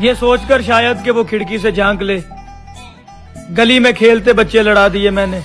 ये सोचकर शायद कि वो खिड़की से झाँक ले। गली में खेलते बच्चे लड़ा दिए मैंने।